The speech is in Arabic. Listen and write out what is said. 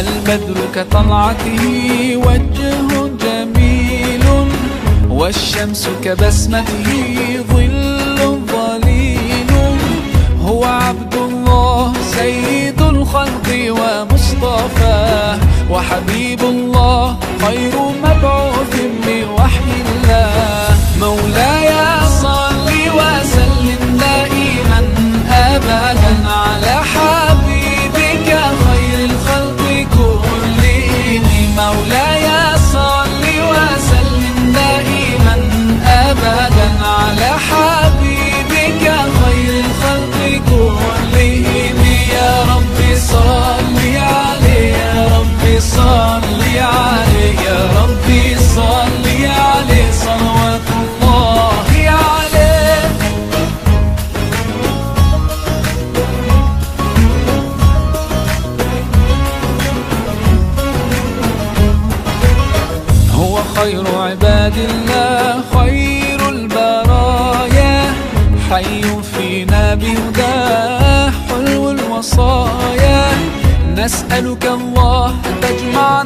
البدر كطلعته وجه جميل والشمس كبسمته ظل ظليل. هو عبد الله سيد الخلق ومصطفاه وحبيب الله خير مبعوث خير عباد الله خير البرايا. حي فينا بهداه حلو الوصايا. نسألك الله تجمعنا.